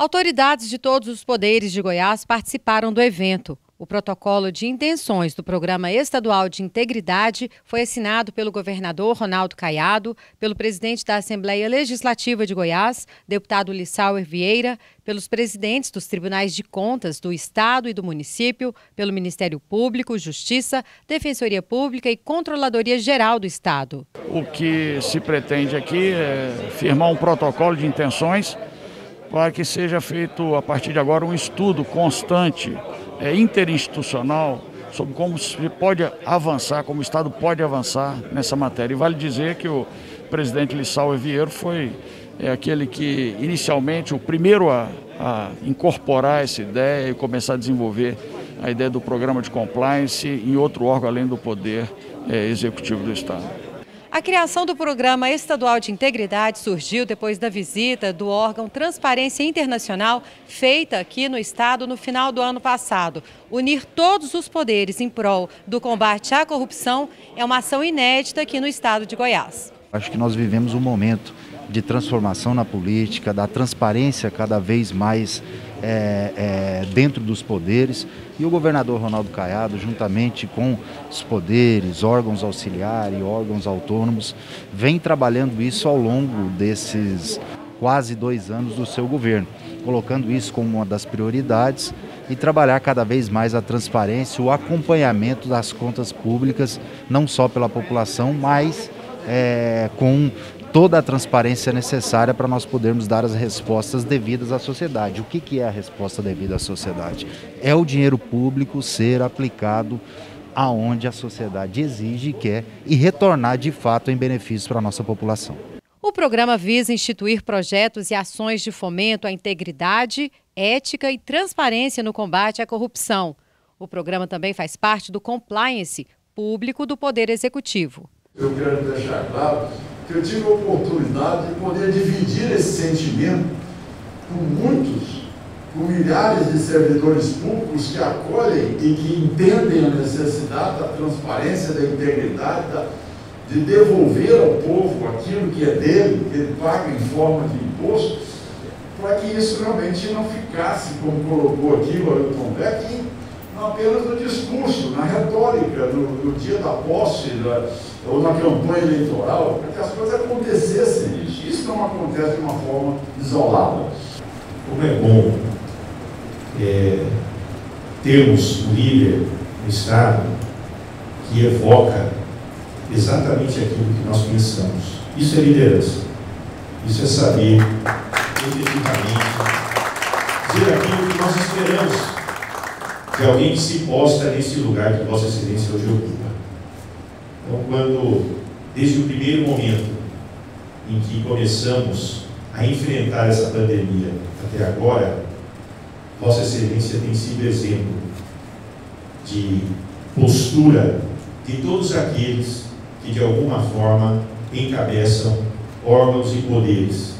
Autoridades de todos os poderes de Goiás participaram do evento. O protocolo de intenções do Programa Estadual de Integridade foi assinado pelo governador Ronaldo Caiado, pelo presidente da Assembleia Legislativa de Goiás, deputado Lissauer Vieira, pelos presidentes dos tribunais de contas do Estado e do município, pelo Ministério Público, Justiça, Defensoria Pública e Controladoria Geral do Estado. O que se pretende aqui é firmar um protocolo de intenções para que seja feito, a partir de agora, um estudo constante é, interinstitucional sobre como se pode avançar, como o Estado pode avançar nessa matéria. E vale dizer que o presidente Lissau Vieiro foi é, aquele que, inicialmente, o primeiro a, a incorporar essa ideia e começar a desenvolver a ideia do programa de compliance em outro órgão além do Poder é, Executivo do Estado. A criação do Programa Estadual de Integridade surgiu depois da visita do órgão Transparência Internacional, feita aqui no Estado no final do ano passado. Unir todos os poderes em prol do combate à corrupção é uma ação inédita aqui no Estado de Goiás. Acho que nós vivemos um momento de transformação na política, da transparência cada vez mais é, é, dentro dos poderes. E o governador Ronaldo Caiado, juntamente com os poderes, órgãos auxiliares e órgãos autônomos, vem trabalhando isso ao longo desses quase dois anos do seu governo, colocando isso como uma das prioridades e trabalhar cada vez mais a transparência, o acompanhamento das contas públicas, não só pela população, mas é, com toda a transparência necessária para nós podermos dar as respostas devidas à sociedade. O que, que é a resposta devida à sociedade? É o dinheiro público ser aplicado aonde a sociedade exige e quer e retornar de fato em benefício para a nossa população. O programa visa instituir projetos e ações de fomento à integridade, ética e transparência no combate à corrupção. O programa também faz parte do compliance público do Poder Executivo. Eu quero deixar claro que eu tive a oportunidade de poder dividir esse sentimento com muitos, com milhares de servidores públicos que acolhem e que entendem a necessidade da transparência, da integridade, da, de devolver ao povo aquilo que é dele, que ele paga em forma de imposto, para que isso realmente não ficasse, como colocou aqui o Ailton Beck, apenas no discurso, na retórica, no, dia da posse, ou na campanha eleitoral, para que as coisas acontecessem. Isso, isso não acontece de uma forma isolada. Como é bom é, termos um líder no Estado que evoca exatamente aquilo que nós pensamos. Isso é liderança. Isso é saber efetivamente dizer aquilo que nós esperamos que se posta nesse lugar que Vossa Excelência hoje ocupa. Então, quando, desde o primeiro momento em que começamos a enfrentar essa pandemia até agora, Vossa Excelência tem sido exemplo de postura de todos aqueles que, de alguma forma, encabeçam órgãos e poderes